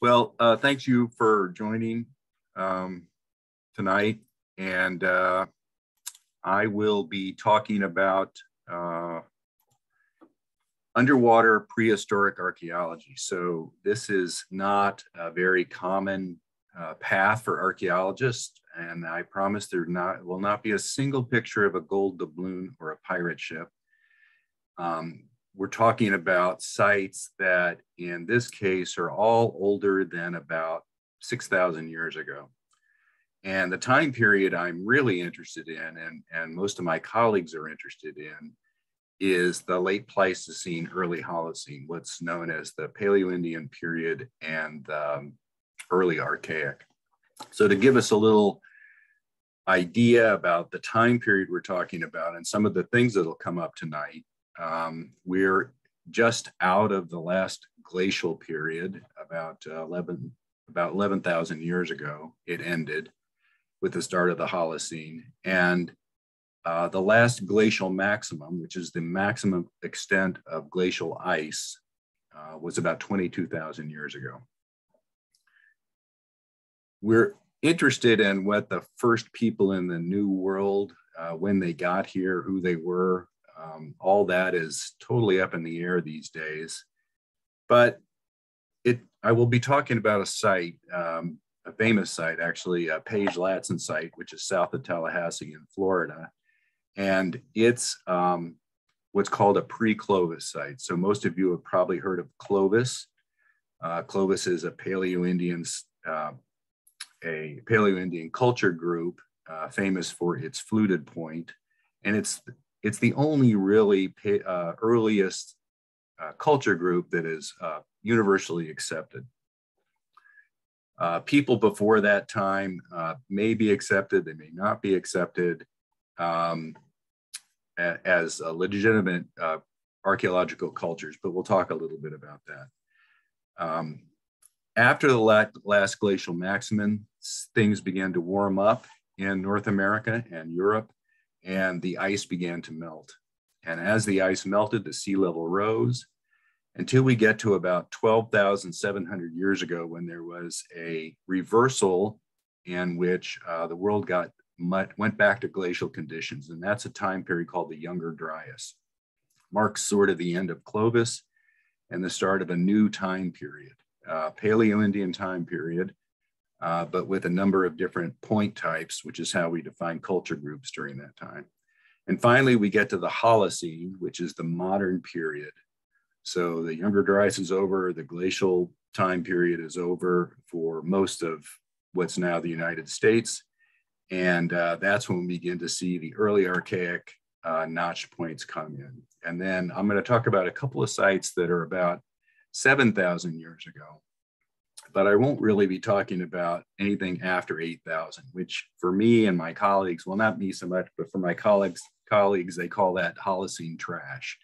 Well, uh, thanks you for joining um, tonight. And uh, I will be talking about uh, underwater prehistoric archaeology. So this is not a very common uh, path for archaeologists. And I promise there not, will not be a single picture of a gold doubloon or a pirate ship. Um, we're talking about sites that in this case are all older than about 6,000 years ago. And the time period I'm really interested in, and, and most of my colleagues are interested in, is the late Pleistocene, early Holocene, what's known as the Paleo-Indian period and um, early Archaic. So to give us a little idea about the time period we're talking about and some of the things that'll come up tonight, um, we're just out of the last glacial period, about uh, 11, about 11,000 years ago. It ended with the start of the Holocene. And uh, the last glacial maximum, which is the maximum extent of glacial ice, uh, was about 22,000 years ago. We're interested in what the first people in the New World, uh, when they got here, who they were, um, all that is totally up in the air these days. But it, I will be talking about a site, um, a famous site, actually, a Page Ladson site, which is south of Tallahassee in Florida. And it's um, what's called a pre-Clovis site. So most of you have probably heard of Clovis. Uh, Clovis is a Paleo-Indian, uh, a Paleo-Indian culture group uh, famous for its fluted point. And it's it's the only really uh, earliest uh, culture group that is uh, universally accepted. Uh, people before that time uh, may be accepted, they may not be accepted um, as legitimate uh, archaeological cultures, but we'll talk a little bit about that. Um, after the last glacial maximum, things began to warm up in North America and Europe and the ice began to melt. And as the ice melted, the sea level rose until we get to about 12,700 years ago when there was a reversal in which uh, the world got went back to glacial conditions. And that's a time period called the Younger Dryas. Marks sort of the end of Clovis and the start of a new time period, uh, Paleo-Indian time period, uh, but with a number of different point types, which is how we define culture groups during that time. And finally, we get to the Holocene, which is the modern period. So the Younger Dryas is over, the glacial time period is over for most of what's now the United States. And uh, that's when we begin to see the early archaic uh, notch points come in. And then I'm going to talk about a couple of sites that are about 7,000 years ago but I won't really be talking about anything after 8,000, which for me and my colleagues, well, not me so much, but for my colleagues, colleagues, they call that Holocene trash.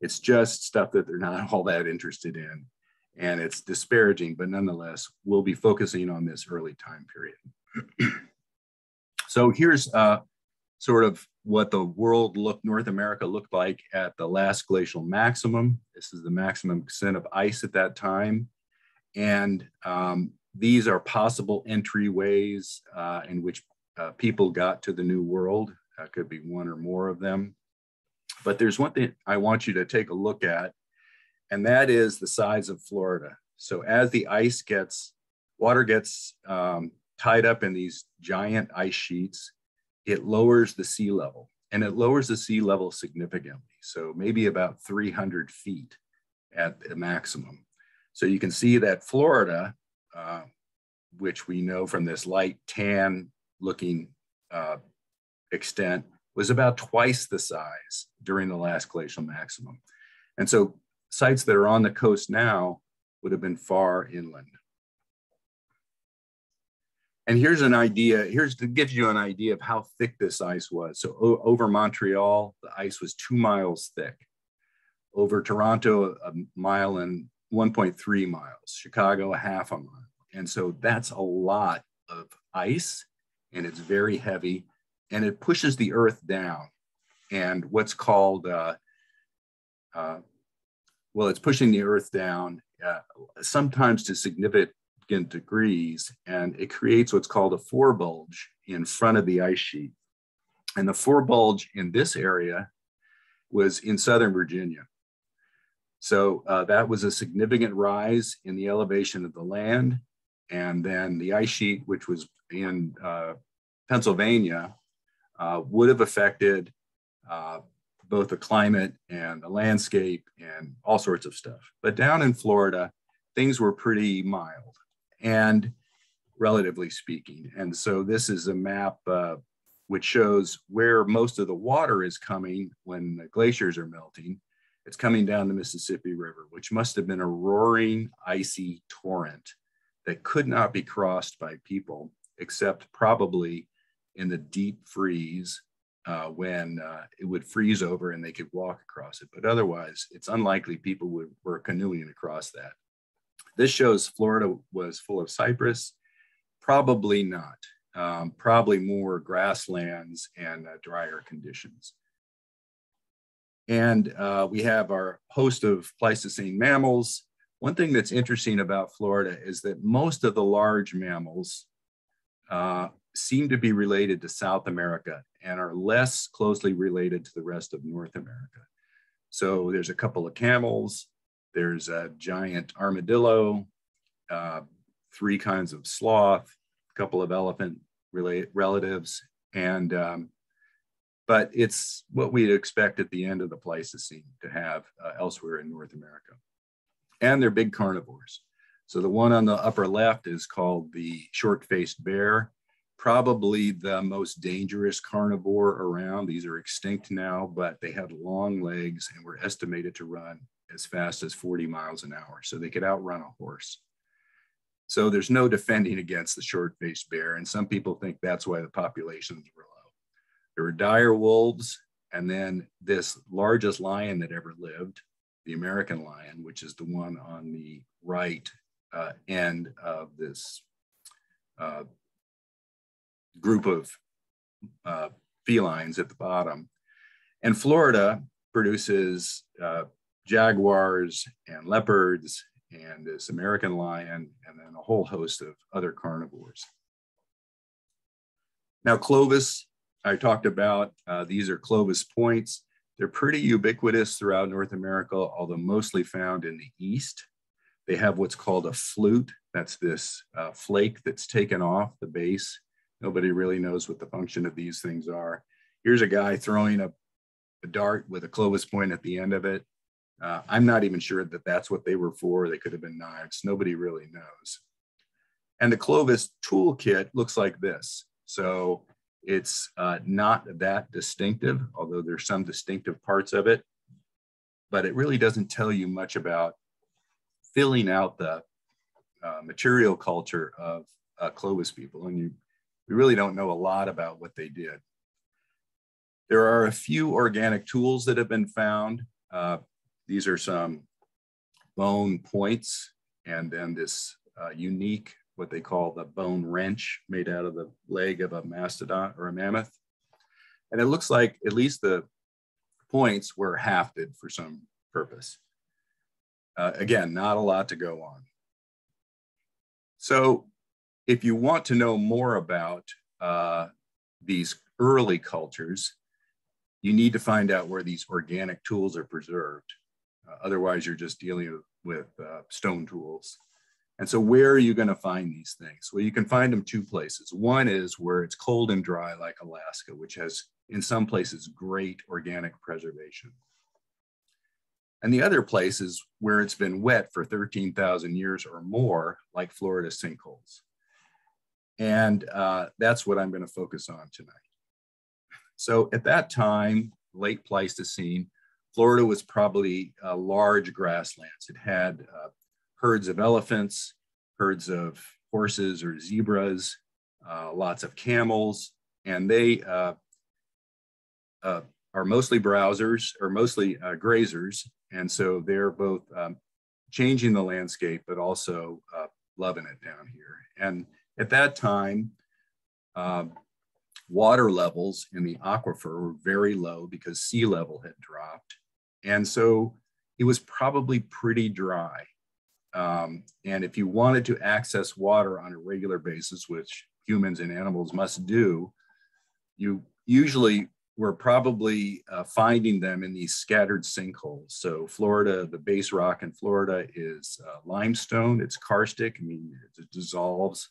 It's just stuff that they're not all that interested in. And it's disparaging, but nonetheless, we'll be focusing on this early time period. so here's uh, sort of what the world looked, North America looked like at the last glacial maximum. This is the maximum extent of ice at that time. And um, these are possible entryways uh, in which uh, people got to the new world. That could be one or more of them. But there's one thing I want you to take a look at, and that is the size of Florida. So as the ice gets, water gets um, tied up in these giant ice sheets, it lowers the sea level and it lowers the sea level significantly. So maybe about 300 feet at the maximum. So you can see that Florida, uh, which we know from this light tan looking uh, extent, was about twice the size during the last glacial maximum. And so sites that are on the coast now would have been far inland. And here's an idea, here's to give you an idea of how thick this ice was. So over Montreal, the ice was two miles thick. Over Toronto, a mile and 1.3 miles, Chicago, a half a mile. And so that's a lot of ice and it's very heavy and it pushes the earth down. And what's called uh, uh, well, it's pushing the Earth down, uh, sometimes to significant degrees, and it creates what's called a forebulge in front of the ice sheet. And the forebulge in this area was in Southern Virginia. So uh, that was a significant rise in the elevation of the land. And then the ice sheet, which was in uh, Pennsylvania, uh, would have affected uh, both the climate and the landscape and all sorts of stuff. But down in Florida, things were pretty mild and relatively speaking. And so this is a map uh, which shows where most of the water is coming when the glaciers are melting. It's coming down the Mississippi River, which must have been a roaring, icy torrent that could not be crossed by people, except probably in the deep freeze uh, when uh, it would freeze over and they could walk across it. But otherwise, it's unlikely people would, were canoeing across that. This shows Florida was full of cypress. Probably not. Um, probably more grasslands and uh, drier conditions. And uh, we have our host of Pleistocene mammals. One thing that's interesting about Florida is that most of the large mammals uh, seem to be related to South America and are less closely related to the rest of North America. So there's a couple of camels, there's a giant armadillo, uh, three kinds of sloth, a couple of elephant relatives, and um, but it's what we'd expect at the end of the Pleistocene to have uh, elsewhere in North America. And they're big carnivores. So the one on the upper left is called the short-faced bear probably the most dangerous carnivore around. These are extinct now, but they had long legs and were estimated to run as fast as 40 miles an hour. So they could outrun a horse. So there's no defending against the short-faced bear. And some people think that's why the populations were. There were dire wolves, and then this largest lion that ever lived, the American lion, which is the one on the right uh, end of this uh, group of uh, felines at the bottom. And Florida produces uh, jaguars and leopards and this American lion, and then a whole host of other carnivores. Now, Clovis, I talked about, uh, these are Clovis points. They're pretty ubiquitous throughout North America, although mostly found in the East. They have what's called a flute. That's this uh, flake that's taken off the base Nobody really knows what the function of these things are. Here's a guy throwing a, a dart with a Clovis point at the end of it. Uh, I'm not even sure that that's what they were for. They could have been knives. Nobody really knows. And the Clovis toolkit looks like this. So it's uh, not that distinctive, although there's some distinctive parts of it, but it really doesn't tell you much about filling out the uh, material culture of uh, Clovis people. And you we really don't know a lot about what they did. There are a few organic tools that have been found. Uh, these are some bone points and then this uh, unique, what they call the bone wrench made out of the leg of a mastodon or a mammoth. And it looks like at least the points were hafted for some purpose. Uh, again, not a lot to go on. So if you want to know more about uh, these early cultures, you need to find out where these organic tools are preserved. Uh, otherwise, you're just dealing with uh, stone tools. And so where are you going to find these things? Well, you can find them two places. One is where it's cold and dry like Alaska, which has in some places great organic preservation. And the other place is where it's been wet for 13,000 years or more, like Florida sinkholes. And uh, that's what I'm going to focus on tonight. So at that time, late Pleistocene, Florida was probably large grasslands. It had uh, herds of elephants, herds of horses or zebras, uh, lots of camels, and they uh, uh, are mostly browsers or mostly grazers. And so they're both um, changing the landscape, but also loving it down here. And at that time, uh, water levels in the aquifer were very low because sea level had dropped. And so it was probably pretty dry. Um, and if you wanted to access water on a regular basis, which humans and animals must do, you usually were probably uh, finding them in these scattered sinkholes. So Florida, the base rock in Florida is uh, limestone. It's karstic, I mean, it dissolves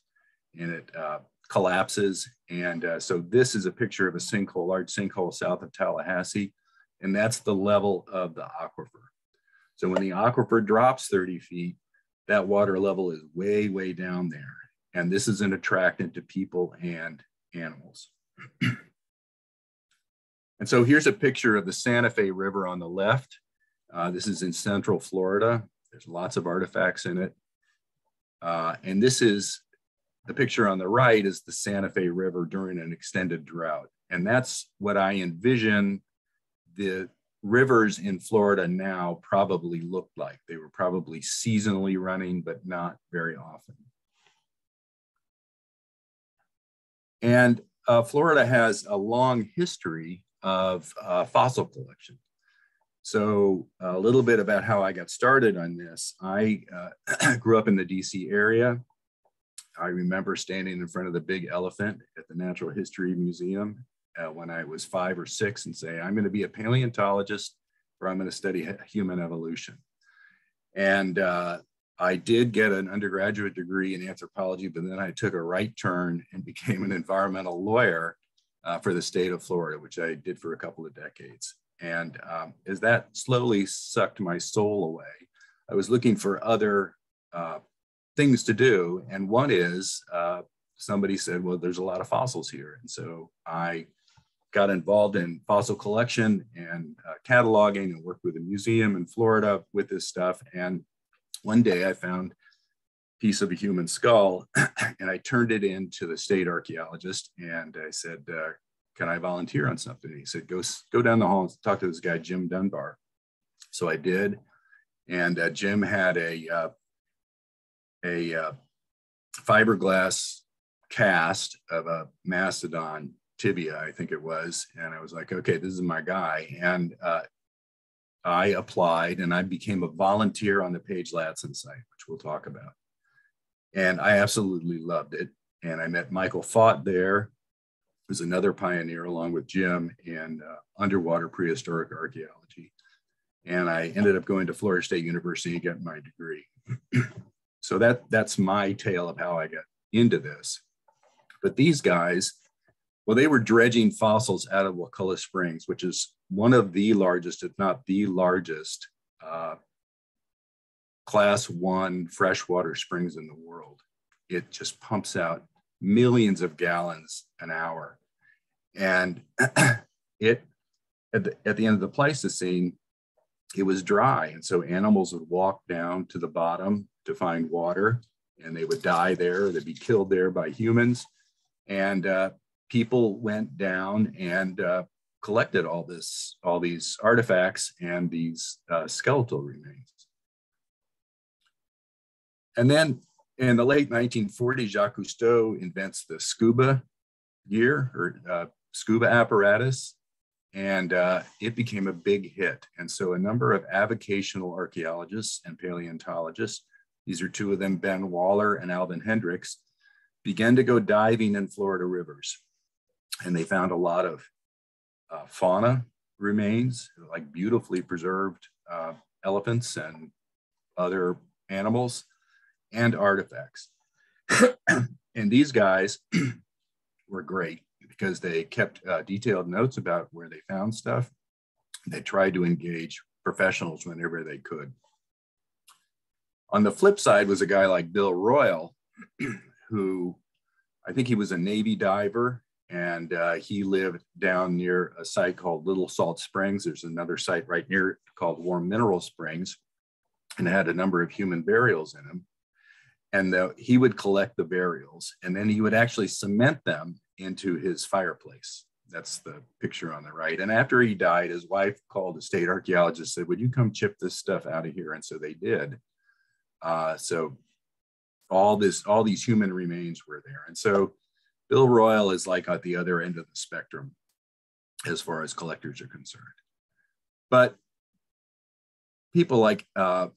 and it uh, collapses. And uh, so this is a picture of a sinkhole, large sinkhole south of Tallahassee. And that's the level of the aquifer. So when the aquifer drops 30 feet, that water level is way, way down there. And this is an attractant to people and animals. and so here's a picture of the Santa Fe River on the left. Uh, this is in central Florida. There's lots of artifacts in it. Uh, and this is the picture on the right is the Santa Fe River during an extended drought. And that's what I envision the rivers in Florida now probably looked like. They were probably seasonally running, but not very often. And uh, Florida has a long history of uh, fossil collection. So a little bit about how I got started on this. I uh, grew up in the DC area. I remember standing in front of the big elephant at the Natural History Museum uh, when I was five or six and say, I'm going to be a paleontologist or I'm going to study human evolution. And uh, I did get an undergraduate degree in anthropology, but then I took a right turn and became an environmental lawyer uh, for the state of Florida, which I did for a couple of decades. And um, as that slowly sucked my soul away, I was looking for other uh, things to do. And one is uh, somebody said, well, there's a lot of fossils here. And so I got involved in fossil collection and uh, cataloging and worked with a museum in Florida with this stuff. And one day I found a piece of a human skull and I turned it in to the state archaeologist and I said, uh, can I volunteer on something? And he said, go, go down the hall and talk to this guy, Jim Dunbar. So I did. And uh, Jim had a, uh, a uh, fiberglass cast of a mastodon tibia, I think it was. And I was like, okay, this is my guy. And uh, I applied and I became a volunteer on the Page Ladson site, which we'll talk about. And I absolutely loved it. And I met Michael Faught there, who's another pioneer along with Jim in uh, underwater prehistoric archaeology. And I ended up going to Florida State University and getting my degree. so that, that's my tale of how I got into this. But these guys, well, they were dredging fossils out of Wakulla Springs, which is one of the largest, if not the largest, uh, class one freshwater springs in the world. It just pumps out millions of gallons an hour. And it, at the, at the end of the Pleistocene, it was dry. And so animals would walk down to the bottom to find water and they would die there, they'd be killed there by humans. And uh, people went down and uh, collected all this, all these artifacts and these uh, skeletal remains. And then in the late 1940s, Jacques Cousteau invents the scuba gear or uh, scuba apparatus, and uh, it became a big hit. And so a number of avocational archaeologists and paleontologists, these are two of them, Ben Waller and Alvin Hendricks, began to go diving in Florida rivers and they found a lot of uh, fauna remains, like beautifully preserved uh, elephants and other animals, and artifacts. and these guys were great because they kept uh, detailed notes about where they found stuff. They tried to engage professionals whenever they could. On the flip side was a guy like Bill Royal, who I think he was a Navy diver and uh, he lived down near a site called Little Salt Springs. There's another site right near called Warm Mineral Springs, and it had a number of human burials in him. And the, he would collect the burials, and then he would actually cement them into his fireplace. That's the picture on the right. And after he died, his wife called a state archaeologist, said, "Would you come chip this stuff out of here?" And so they did. Uh, so all this, all these human remains were there, and so Bill Royal is like at the other end of the spectrum as far as collectors are concerned. But people like uh,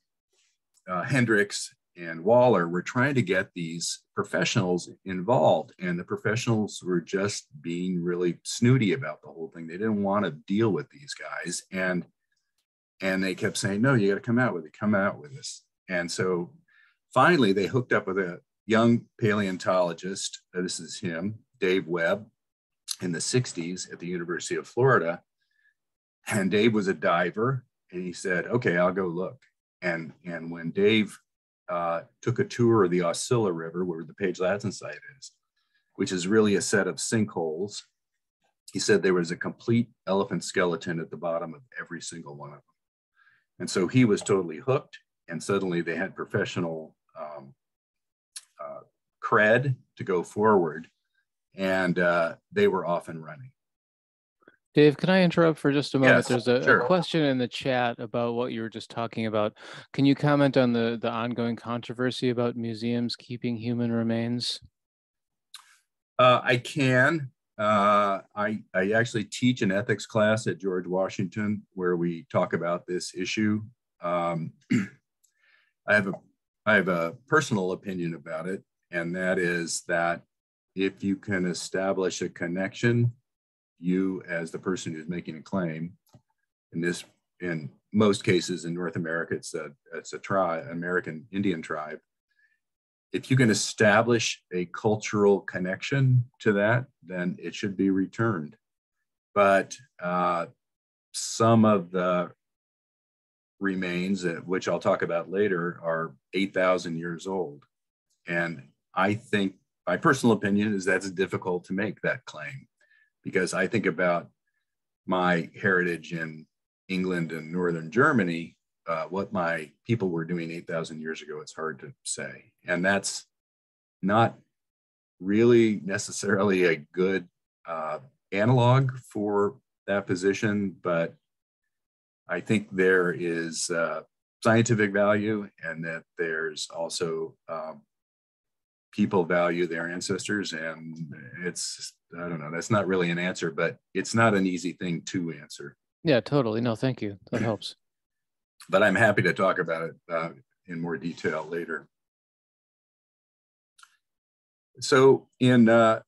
uh, Hendricks and Waller were trying to get these professionals involved, and the professionals were just being really snooty about the whole thing. They didn't want to deal with these guys, and and they kept saying, "No, you got to come out with it. Come out with this." And so finally, they hooked up with a young paleontologist. Uh, this is him, Dave Webb, in the '60s at the University of Florida. And Dave was a diver, and he said, "Okay, I'll go look." And and when Dave uh, took a tour of the Aucilla River, where the Page Ladson site is, which is really a set of sinkholes. He said there was a complete elephant skeleton at the bottom of every single one of them. And so he was totally hooked, and suddenly they had professional um, cred to go forward, and uh, they were off and running. Dave, can I interrupt for just a moment? Yes, There's a, sure. a question in the chat about what you were just talking about. Can you comment on the, the ongoing controversy about museums keeping human remains? Uh, I can. Uh, I, I actually teach an ethics class at George Washington where we talk about this issue. Um, I have a I have a personal opinion about it, and that is that if you can establish a connection you as the person who's making a claim in this in most cases in north america it's a it's a tribe american indian tribe. If you can establish a cultural connection to that then it should be returned. But uh, some of the remains which i'll talk about later are 8000 years old. And i think my personal opinion is that's difficult to make that claim because I think about my heritage in England and Northern Germany, uh, what my people were doing 8,000 years ago, it's hard to say. And that's not really necessarily a good uh, analog for that position, but I think there is uh, scientific value and that there's also um, people value their ancestors and it's i don't know that's not really an answer but it's not an easy thing to answer Yeah, totally. No, thank you. That helps. but i'm happy to talk about it uh, in more detail later so in uh,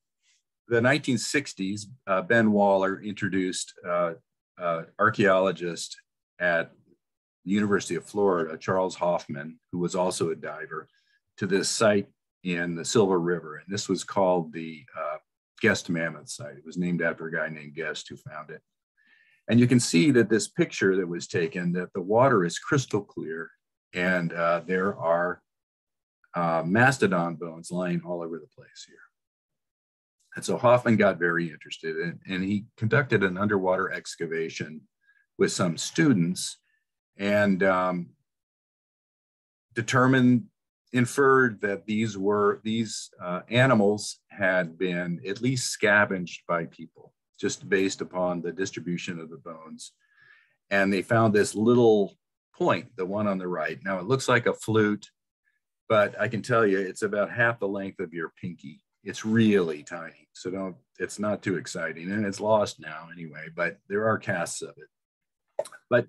the 1960s uh, ben waller introduced uh, uh, archaeologist at the university of florida charles hoffman who was also a diver to this site in the Silver River. And this was called the uh, Guest Mammoth site. It was named after a guy named Guest who found it. And you can see that this picture that was taken, that the water is crystal clear and uh, there are uh, mastodon bones lying all over the place here. And so Hoffman got very interested in, and he conducted an underwater excavation with some students and um, determined inferred that these were these uh, animals had been at least scavenged by people just based upon the distribution of the bones. And they found this little point the one on the right. Now it looks like a flute but i can tell you it's about half the length of your pinky. It's really tiny so don't it's not too exciting and it's lost now anyway but there are casts of it. But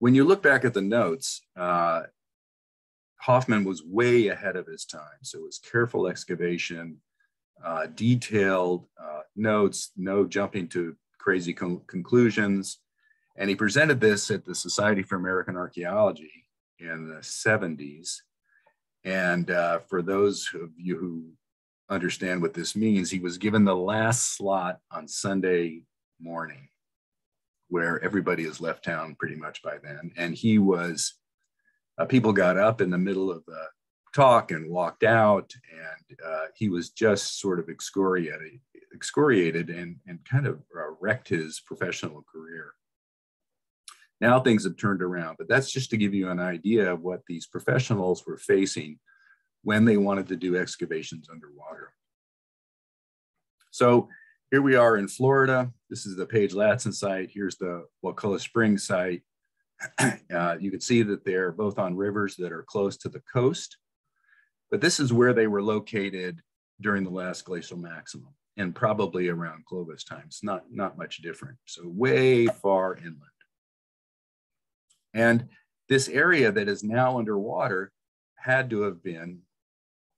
when you look back at the notes uh, Hoffman was way ahead of his time. So it was careful excavation, uh, detailed uh, notes, no jumping to crazy con- conclusions. And he presented this at the Society for American Archaeology in the 70s. And uh, for those of you who understand what this means, he was given the last slot on Sunday morning, where everybody has left town pretty much by then. And he was uh, people got up in the middle of the talk and walked out, and uh, he was just sort of excoriated, excoriated and, and kind of uh, wrecked his professional career. Now things have turned around, but that's just to give you an idea of what these professionals were facing when they wanted to do excavations underwater. So here we are in Florida. This is the Page Ladson site. Here's the Wakulla Springs site. Uh, you can see that they're both on rivers that are close to the coast, but this is where they were located during the last glacial maximum and probably around Clovis times, not, not much different. So way far inland. And this area that is now underwater had to have been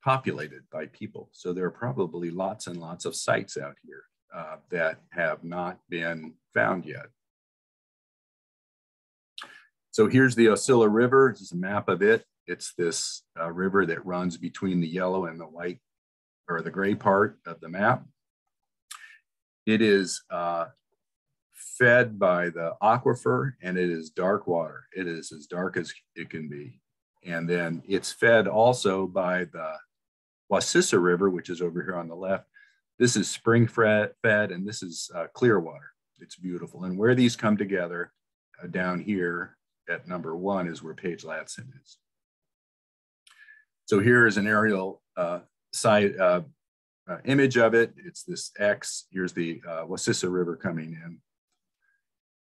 populated by people. So there are probably lots and lots of sites out here uh, that have not been found yet. So here's the Aucilla River. This is a map of it. It's this uh, river that runs between the yellow and the white or the gray part of the map. It is uh, fed by the aquifer and it is dark water. It is as dark as it can be. And then it's fed also by the Wacissa River, which is over here on the left. This is spring fed and this is uh, clear water. It's beautiful. And where these come together uh, down here at number one is where Page Ladson is. So here is an aerial uh, site, uh, uh, image of it. It's this X. Here's the uh, Wacissa River coming in.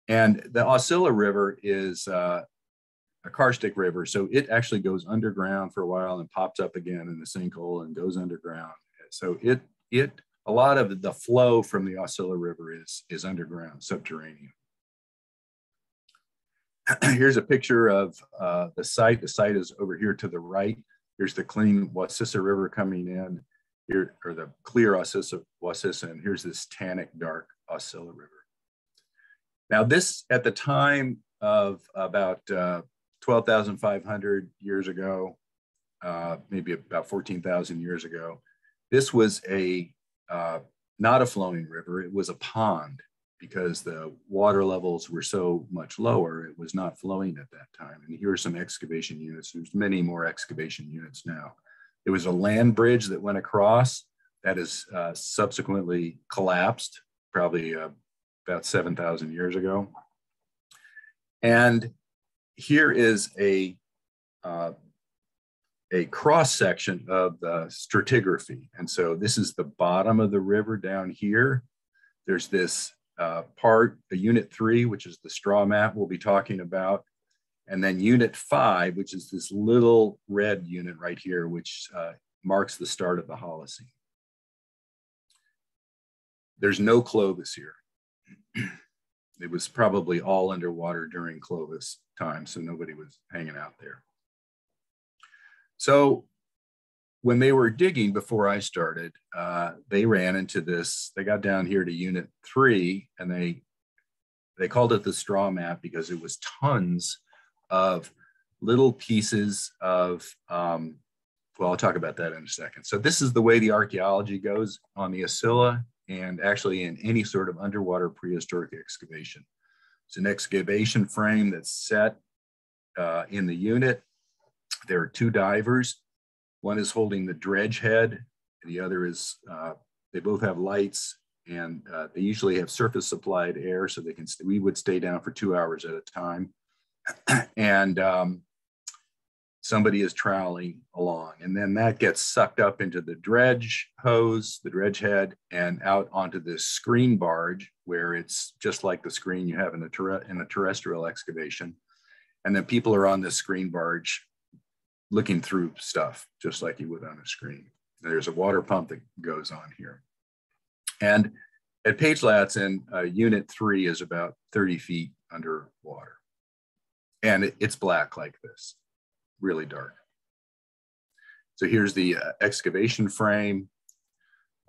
And the Aucilla River is uh, a karstic river. So it actually goes underground for a while and pops up again in the sinkhole and goes underground. So it, it a lot of the flow from the Aucilla River is, is underground, subterranean. Here's a picture of uh, the site. The site is over here to the right. Here's the clean Wacissa River coming in here, or the clear Wacissa, Wacissa, and here's this tannic dark Aucilla River. Now this, at the time of about uh, 12,500 years ago, uh, maybe about 14,000 years ago, this was a uh, not a flowing river, it was a pond because the water levels were so much lower, it was not flowing at that time. And here are some excavation units. There's many more excavation units now. There was a land bridge that went across that has uh, subsequently collapsed, probably uh, about 7,000 years ago. And here is a, uh, a cross section of the stratigraphy. And so this is the bottom of the river down here. There's this uh, part, the unit three, which is the straw mat we'll be talking about. And then unit five, which is this little red unit right here, which uh, marks the start of the Holocene. There's no Clovis here. it was probably all underwater during Clovis time, so nobody was hanging out there. So when they were digging before I started, uh, they ran into this. They got down here to Unit Three, and they they called it the straw mat because it was tons of little pieces of. Um, well, I'll talk about that in a second. So this is the way the archaeology goes on the Aucilla and actually in any sort of underwater prehistoric excavation. It's an excavation frame that's set uh, in the unit. There are two divers. One is holding the dredge head, the other is, uh, they both have lights and uh, they usually have surface supplied air so they can, we would stay down for two hours at a time. and um, somebody is troweling along. And then that gets sucked up into the dredge hose, the dredge head, and out onto this screen barge where it's just like the screen you have in a, ter- in a terrestrial excavation. And then people are on this screen barge looking through stuff just like you would on a screen. There's a water pump that goes on here. And at Page Ladson, uh, unit three is about 30 feet underwater. And it, it's black like this really dark. So here's the uh, excavation frame.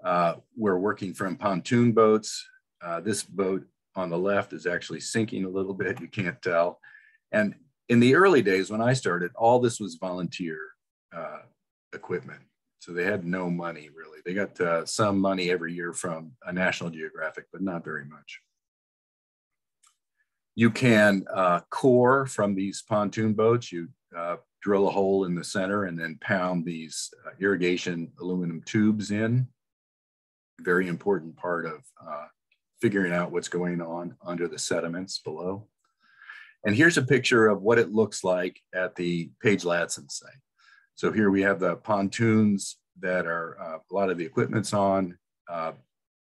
Uh, we're working from pontoon boats. Uh, this boat on the left is actually sinking a little bit, you can't tell. And in the early days when I started, all this was volunteer uh, equipment. So they had no money really. They got uh, some money every year from a National Geographic, but not very much. You can uh, core from these pontoon boats. You uh, drill a hole in the center and then pound these uh, irrigation aluminum tubes in. Very important part of uh, figuring out what's going on under the sediments below. And here's a picture of what it looks like at the Page Ladson site. So here we have the pontoons that are uh, a lot of the equipment's on. Uh,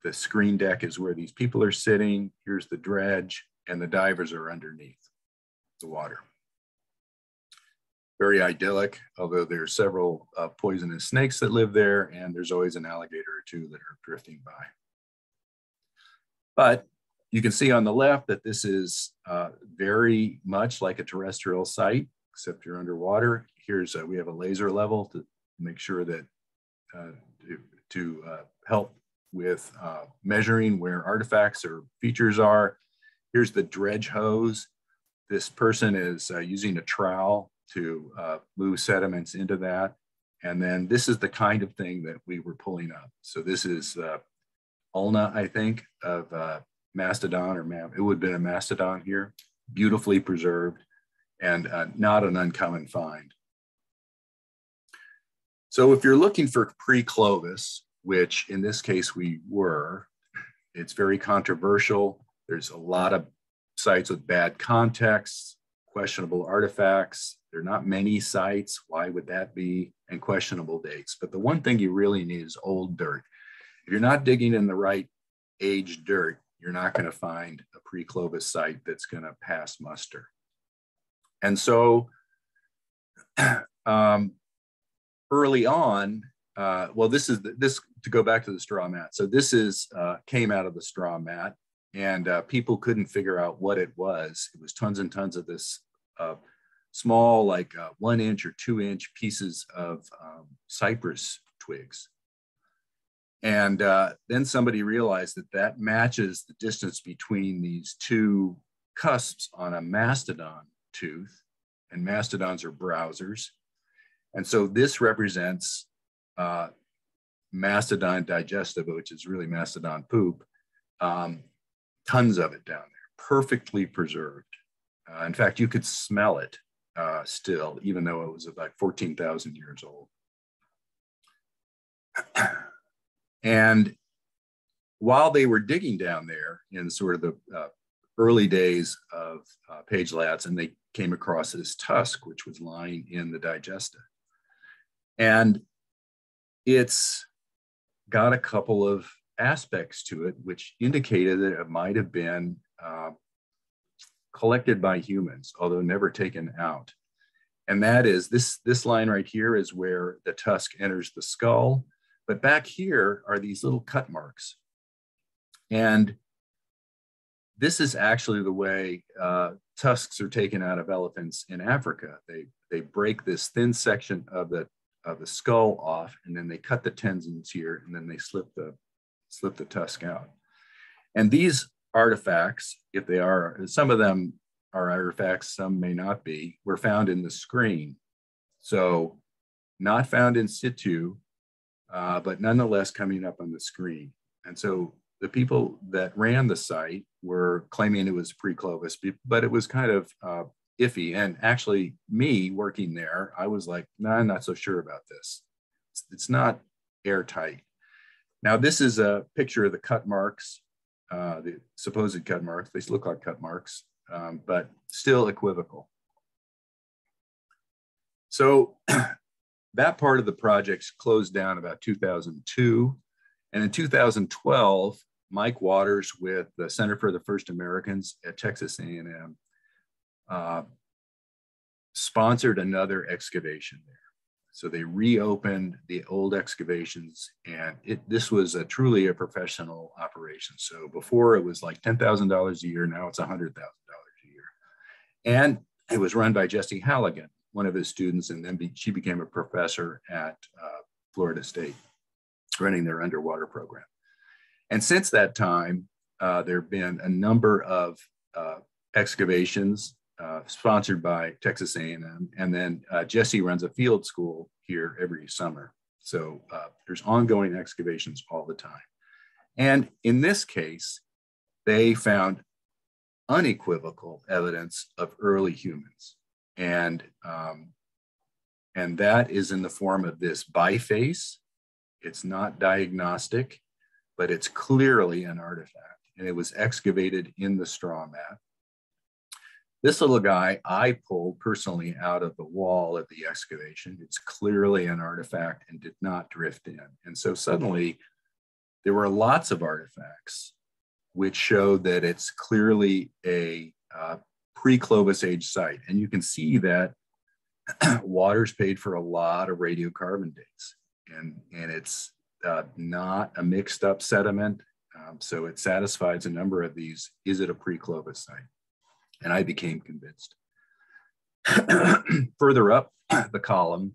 the screen deck is where these people are sitting. Here's the dredge and the divers are underneath the water very idyllic, although there are several uh, poisonous snakes that live there, and there's always an alligator or two that are drifting by. But you can see on the left that this is uh, very much like a terrestrial site, except you're underwater. Here's a, we have a laser level to make sure that uh, to, uh, help with uh, measuring where artifacts or features are. Here's the dredge hose. This person is uh, using a trowel to uh, move sediments into that. And then this is the kind of thing that we were pulling up. So this is uh, ulna, I think, of uh, mastodon or mam. It would have been a mastodon here, beautifully preserved and uh, not an uncommon find. So if you're looking for pre-Clovis, which in this case we were, it's very controversial. There's a lot of sites with bad contexts, questionable artifacts. There are not many sites. Why would that be? And questionable dates. But the one thing you really need is old dirt. If you're not digging in the right age dirt, you're not going to find a pre-Clovis site that's going to pass muster. And so um, early on, uh, well, this is the, this to go back to the straw mat. So this is uh, came out of the straw mat, and uh, people couldn't figure out what it was. It was tons and tons of this uh, small, like uh, one inch or two inch pieces of um, cypress twigs. And uh, then somebody realized that that matches the distance between these two cusps on a mastodon tooth, and mastodons are browsers. And so this represents uh, mastodon digestive, which is really mastodon poop, um, tons of it down there, perfectly preserved. Uh, in fact, you could smell it uh, still, even though it was about 14,000 years old. and while they were digging down there in sort of the uh, early days of uh, Pagelats, and they came across this tusk, which was lying in the digesta. And it's got a couple of aspects to it, which indicated that it might have been uh, collected by humans, although never taken out. And that is this, this line right here is where the tusk enters the skull. But back here are these little cut marks. And this is actually the way uh, tusks are taken out of elephants in Africa. They, they break this thin section of the, of the skull off, and then they cut the tendons here, and then they slip the, slip the tusk out. And these artifacts, if they are, some of them are artifacts, some may not be, were found in the screen. So not found in situ, uh, but nonetheless coming up on the screen. And so the people that ran the site were claiming it was pre-Clovis, but it was kind of uh, iffy. And actually, me working there, I was like, no, nah, I'm not so sure about this. It's, it's, not airtight. Now, this is a picture of the cut marks, uh, the supposed cut marks. They look like cut marks, um, but still equivocal. So that part of the project closed down about 2002. And in 2012, Mike Waters with the Center for the First Americans at Texas A&M uh, sponsored another excavation there. So they reopened the old excavations, and it, this was a truly a professional operation. So before it was like ten thousand dollars a year, now it's hundred thousand dollars a year, and it was run by Jessi Halligan, one of his students, and then be, she became a professor at uh, Florida State, running their underwater program. And since that time, uh, there have been a number of uh, excavations uh, sponsored by Texas A&M, and then uh, Jessi runs a field school here every summer. So uh, there's ongoing excavations all the time. And in this case, they found unequivocal evidence of early humans. And, um, and that is in the form of this biface. It's not diagnostic but it's clearly an artifact and it was excavated in the straw mat. This little guy I pulled personally out of the wall of the excavation. It's clearly an artifact and did not drift in. And so suddenly there were lots of artifacts which showed that it's clearly a uh, pre-Clovis age site. And you can see that Waters paid for a lot of radiocarbon dates and, and it's uh, not a mixed up sediment. Um, so it satisfies a number of these. Is it a pre-Clovis site? And I became convinced. Further up the column,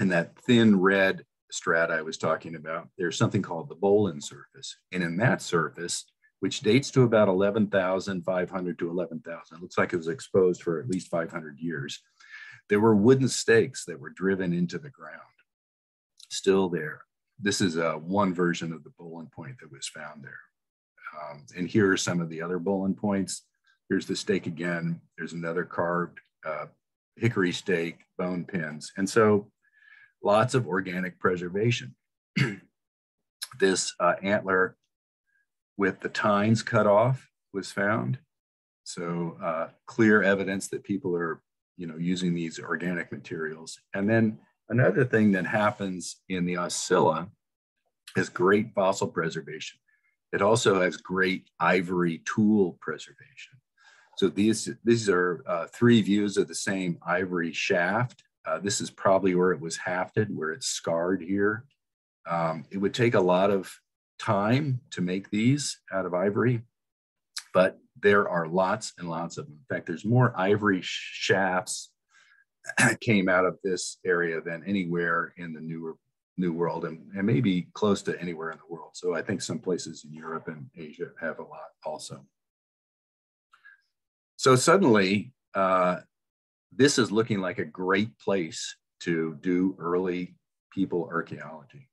in that thin red strata I was talking about, there's something called the Bolen surface. And in that surface, which dates to about 11,500 to 11,000, looks like it was exposed for at least 500 years, there were wooden stakes that were driven into the ground, still there. This is uh, one version of the Bolen point that was found there. Um, and here are some of the other Bolen points. Here's the stake again. There's another carved uh, hickory stake, bone pins. And so lots of organic preservation. this uh, antler with the tines cut off was found. So uh, clear evidence that people are, you know, using these organic materials. And then another thing that happens in the Aucilla is great fossil preservation. It also has great ivory tool preservation. So these, these are uh, three views of the same ivory shaft. Uh, this is probably where it was hafted, where it's scarred here. Um, it would take a lot of time to make these out of ivory, but there are lots and lots of them. In fact, there's more ivory shafts came out of this area than anywhere in the newer new world and, and maybe close to anywhere in the world. So I think some places in Europe and Asia have a lot also. So suddenly, uh, this is looking like a great place to do early people archaeology.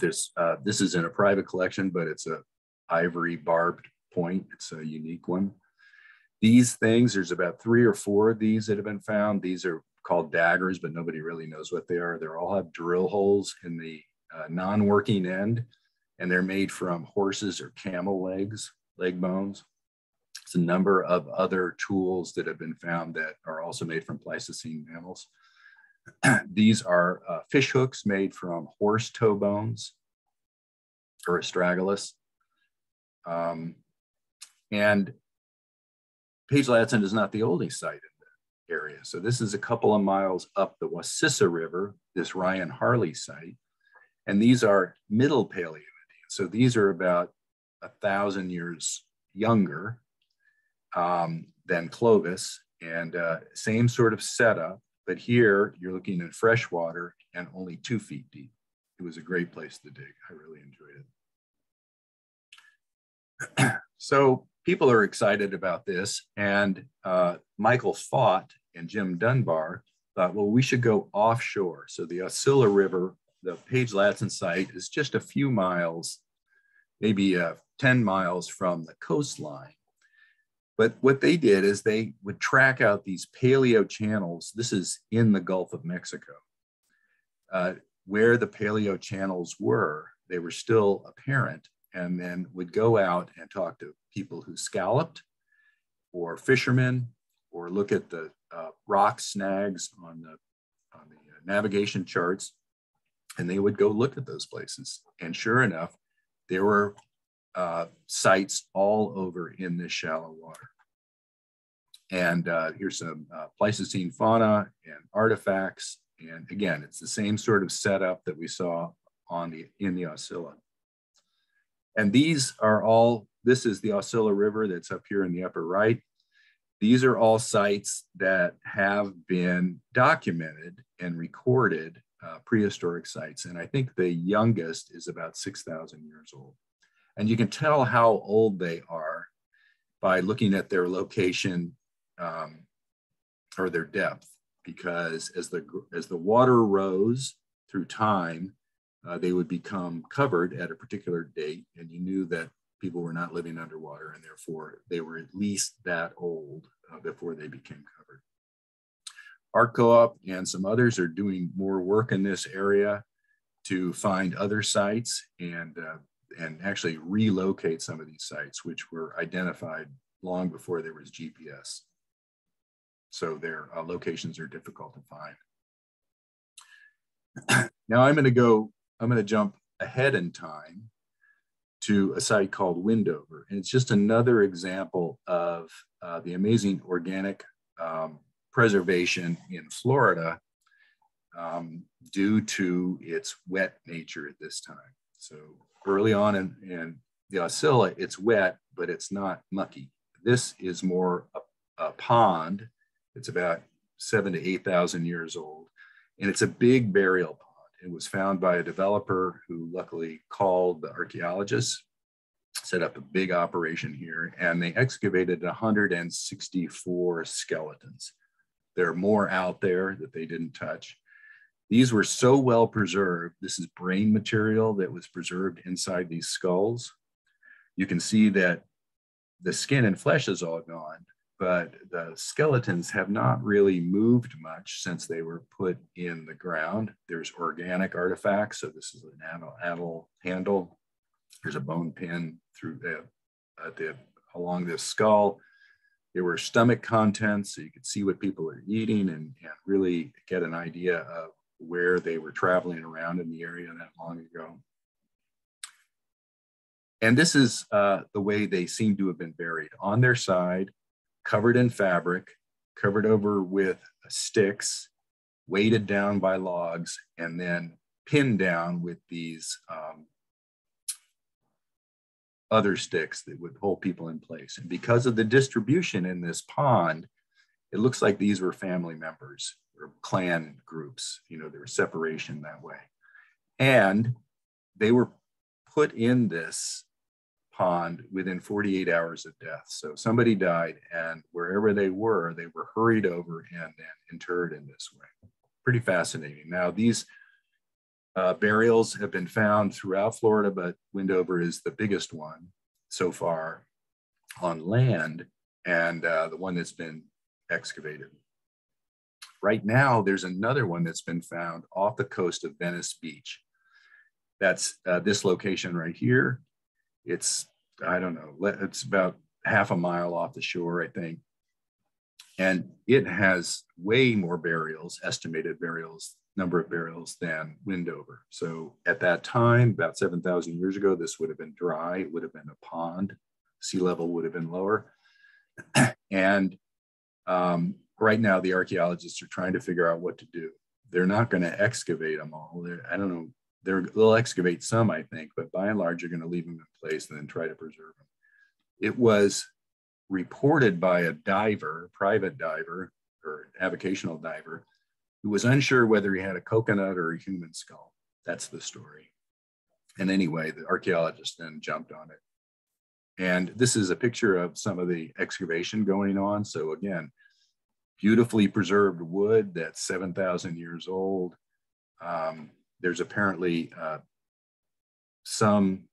This, uh, this is in a private collection, but it's a ivory barbed point. It's a unique one. These things, there's about three or four of these that have been found. These are called daggers, but nobody really knows what they are. They all have drill holes in the uh, non-working end, and they're made from horses or camel legs, leg bones. It's a number of other tools that have been found that are also made from Pleistocene mammals. These are uh, fish hooks made from horse toe bones or astragalus. Um, and Page Ladson is not the only site in the area. So this is a couple of miles up the Wacissa River, this Ryan Harley site. And these are middle Paleolithic. So these are about a thousand years younger um, than Clovis and uh, same sort of setup, but here you're looking at fresh water and only two feet deep. It was a great place to dig. I really enjoyed it. so people are excited about this and uh, Michael Faught and Jim Dunbar thought, well, we should go offshore. So the Aucilla River, the Page Ladson site is just a few miles, maybe uh, 10 miles from the coastline. But what they did is they would track out these paleo channels. This is in the Gulf of Mexico. Uh, where the paleo channels were, they were still apparent, and then would go out and talk to people who scalloped or fishermen or look at the uh, rock snags on the, on the uh, navigation charts. And they would go look at those places. And sure enough, there were uh, sites all over in this shallow water. And uh, here's some uh, Pleistocene fauna and artifacts. And again, it's the same sort of setup that we saw on the in the Aucilla. And these are all, this is the Aucilla River that's up here in the upper right. These are all sites that have been documented and recorded uh, prehistoric sites. And I think the youngest is about 6,000 years old. And you can tell how old they are by looking at their location um, or their depth, because as the, as the water rose through time, uh, they would become covered at a particular date, and you knew that people were not living underwater, and therefore they were at least that old uh, before they became covered. Our Co-op and some others are doing more work in this area to find other sites and uh, and actually relocate some of these sites, which were identified long before there was GPS. So their uh, locations are difficult to find. now I'm going to go I'm going to jump ahead in time to a site called Windover. And it's just another example of uh, the amazing organic um, preservation in Florida um, due to its wet nature at this time. So early on in, in the Aucilla, it's wet, but it's not mucky. This is more a, a pond. It's about seven to 8,000 years old. And it's a big burial pond. It was found by a developer who luckily called the archaeologists, set up a big operation here, and they excavated 164 skeletons. There are more out there that they didn't touch. These were so well preserved. This is brain material that was preserved inside these skulls. You can see that the skin and flesh is all gone, but the skeletons have not really moved much since they were put in the ground. There's organic artifacts. So this is an addle, handle. There's a bone pin through the, uh, the along this skull. There were stomach contents, so you could see what people are eating and, and really get an idea of where they were traveling around in the area that long ago. And this is uh, the way they seem to have been buried on their side, covered in fabric, covered over with sticks, weighted down by logs, and then pinned down with these um, other sticks that would hold people in place. And because of the distribution in this pond, it looks like these were family members clan groups. You know, there was separation that way. And they were put in this pond within 48 hours of death. So somebody died, and wherever they were, they were hurried over and, and interred in this way. Pretty fascinating. Now, these uh, burials have been found throughout Florida, but Windover is the biggest one so far on land and uh, the one that's been excavated. Right now, there's another one that's been found off the coast of Venice Beach. That's uh, this location right here. It's, I don't know, it's about half a mile off the shore, I think. And it has way more burials, estimated burials, number of burials than Windover. So at that time, about 7,000 years ago, this would have been dry, it would have been a pond, sea level would have been lower. and um, right now, the archaeologists are trying to figure out what to do. They're not going to excavate them all. They're, I don't know. They're, they'll excavate some, I think, but by and large, they're going to leave them in place and then try to preserve them. It was reported by a diver, private diver or avocational diver, who was unsure whether he had a coconut or a human skull. That's the story. And anyway, the archaeologist then jumped on it. And this is a picture of some of the excavation going on. So again, beautifully preserved wood that's 7,000 years old. Um, there's apparently uh, some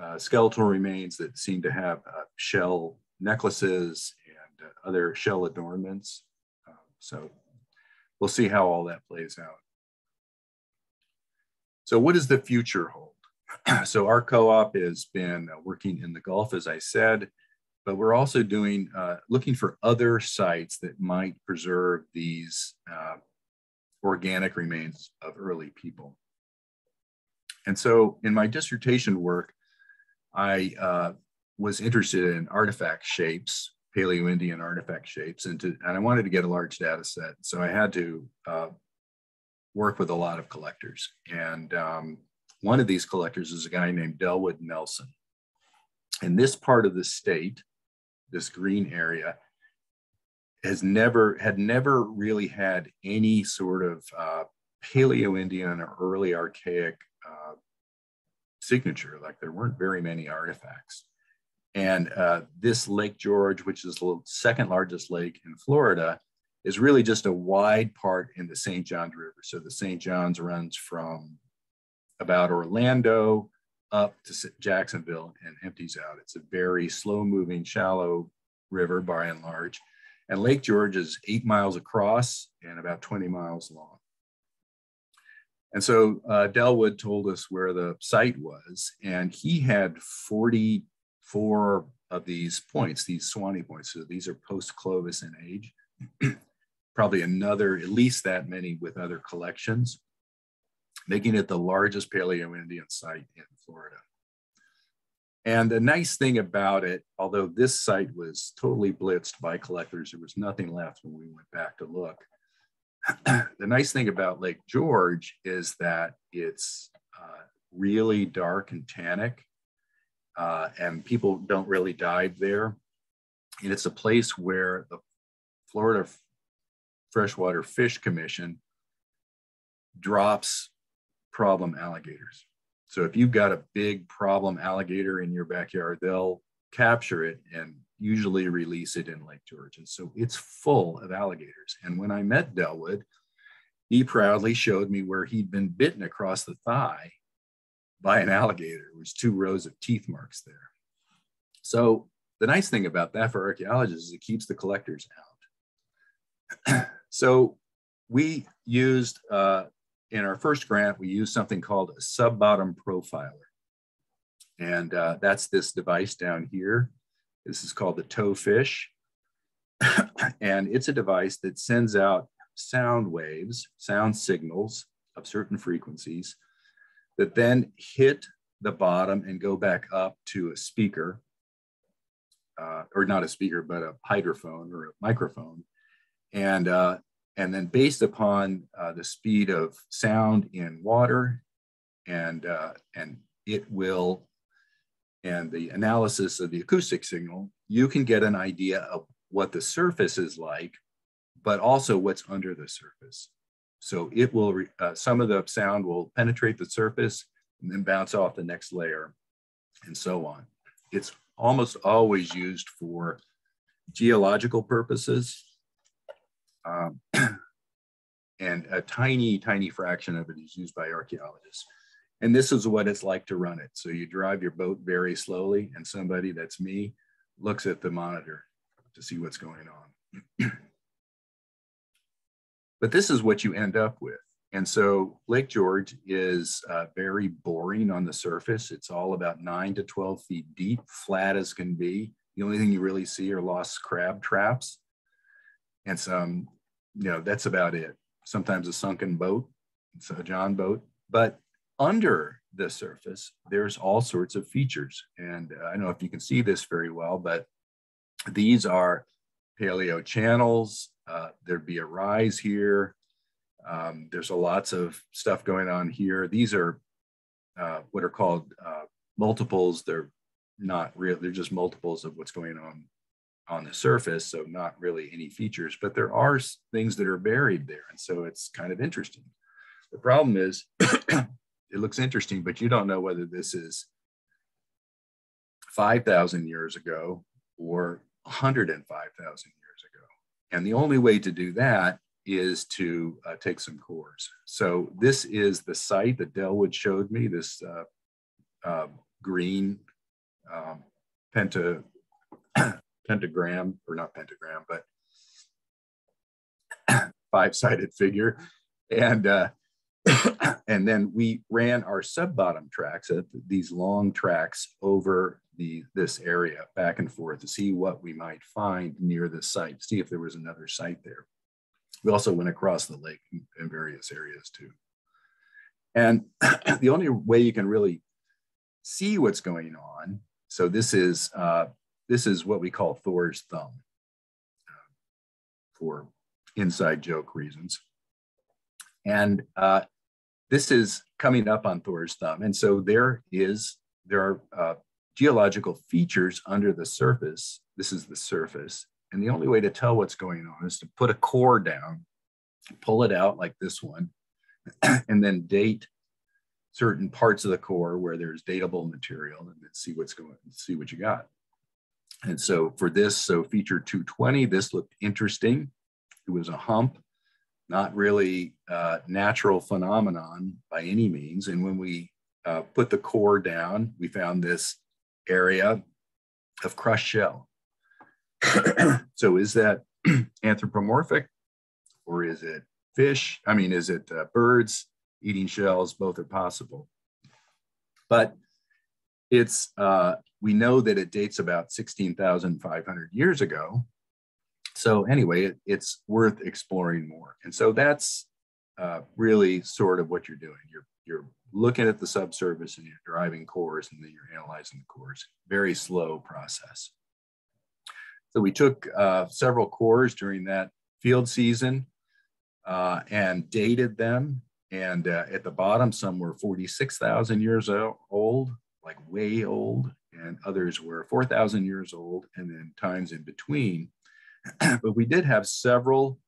uh, skeletal remains that seem to have uh, shell necklaces and uh, other shell adornments. Um, so we'll see how all that plays out. So what does the future hold? so our co-op has been uh, working in the Gulf, as I said, but we're also doing, uh, looking for other sites that might preserve these uh, organic remains of early people. And so in my dissertation work, I uh, was interested in artifact shapes, Paleo-Indian artifact shapes, and, to, and I wanted to get a large data set. So I had to uh, work with a lot of collectors. And um, one of these collectors is a guy named Delwood Nelson. In this part of the state, this green area, has never had never really had any sort of uh, Paleo-Indian or early archaic uh, signature. Like there weren't very many artifacts. And uh, this Lake George, which is the second largest lake in Florida, is really just a wide part in the St. Johns River. So the St. Johns runs from about Orlando up to Jacksonville and empties out. It's a very slow moving, shallow river by and large. And Lake George is eight miles across and about 20 miles long. And so uh, Delwood told us where the site was, and he had 44 of these points, these Suwannee points. So these are post Clovis in age, probably another, at least that many with other collections making it the largest Paleo-Indian site in Florida. And the nice thing about it, although this site was totally blitzed by collectors, there was nothing left when we went back to look. the nice thing about Lake George is that it's uh, really dark and tannic. uh, and people don't really dive there. And it's a place where the Florida Freshwater Fish Commission drops problem alligators. So if you've got a big problem alligator in your backyard, they'll capture it and usually release it in Lake George. And so it's full of alligators. And when I met Delwood, he proudly showed me where he'd been bitten across the thigh by an alligator. There was two rows of teeth marks there. So the nice thing about that for archaeologists is it keeps the collectors out. so we used, uh, in our first grant, we used something called a sub-bottom profiler. And uh, that's this device down here. This is called the towfish. and it's a device that sends out sound waves, sound signals of certain frequencies that then hit the bottom and go back up to a speaker, uh, or not a speaker, but a hydrophone or a microphone. And, uh, and then based upon uh, the speed of sound in water and, uh, and it will, and the analysis of the acoustic signal, you can get an idea of what the surface is like, but also what's under the surface. So it will, uh, some of the sound will penetrate the surface and then bounce off the next layer and so on. It's almost always used for geological purposes. Um, and a tiny, tiny fraction of it is used by archaeologists. And this is what it's like to run it. So you drive your boat very slowly and somebody, that's me, looks at the monitor to see what's going on. But this is what you end up with. And so Lake George is uh, very boring on the surface. It's all about nine to 12 feet deep, flat as can be. The only thing you really see are lost crab traps and some, you know, that's about it. Sometimes a sunken boat, it's a John boat. But under the surface, there's all sorts of features. And uh, I don't know if you can see this very well, but these are paleo channels, uh, there'd be a rise here. Um, there's a lots of stuff going on here. These are uh, what are called uh, multiples. They're not real. They're just multiples of what's going on on the surface. So not really any features, but there are things that are buried there. And so it's kind of interesting. The problem is it looks interesting, but you don't know whether this is 5,000 years ago or 105,000 years ago. And the only way to do that is to uh, take some cores. So this is the site that Delwood showed me, this uh, uh, green um, penta, pentagram, or not pentagram, but five-sided figure. And, uh, and then we ran our sub-bottom tracks, uh, these long tracks over the, this area back and forth to see what we might find near the site, see if there was another site there. We also went across the lake in, in various areas too. And the only way you can really see what's going on, so this is, uh, this is what we call Thor's thumb for inside joke reasons. And uh, this is coming up on Thor's thumb. And so there is, there are uh, geological features under the surface. This is the surface. And the only way to tell what's going on is to put a core down, pull it out like this one, and then date certain parts of the core where there's datable material and then see what's going, see what you got. And so for this, so feature 220, this looked interesting. It was a hump, not really a natural phenomenon by any means. And when we uh, put the core down, we found this area of crushed shell. so is that anthropomorphic or is it fish? I mean, is it uh, birds eating shells? Both are possible. But it's, uh, we know that it dates about 16,500 years ago. So anyway, it, it's worth exploring more. And so that's uh, really sort of what you're doing. You're, you're looking at the subsurface and you're driving cores and then you're analyzing the cores. Very slow process. So we took uh, several cores during that field season uh, and dated them. And uh, at the bottom, some were 46,000 years old, like way old. and others were 4,000 years old, and then times in between. but we did have several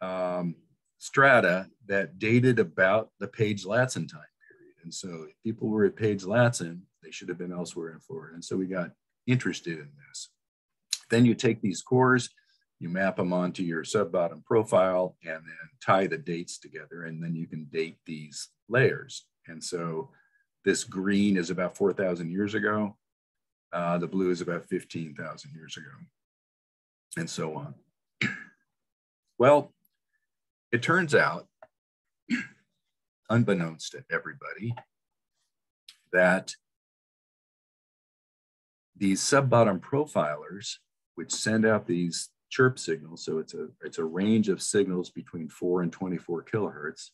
um, strata that dated about the Page Ladson time period. And so if people were at Page Ladson, they should have been elsewhere in Florida. And so we got interested in this. Then you take these cores, you map them onto your sub-bottom profile and then tie the dates together and then you can date these layers. And so this green is about 4,000 years ago. Uh, the blue is about 15,000 years ago and so on. well, it turns out, unbeknownst to everybody, that these sub-bottom profilers, which send out these chirp signals, so it's a, it's a range of signals between 4 and 24 kilohertz,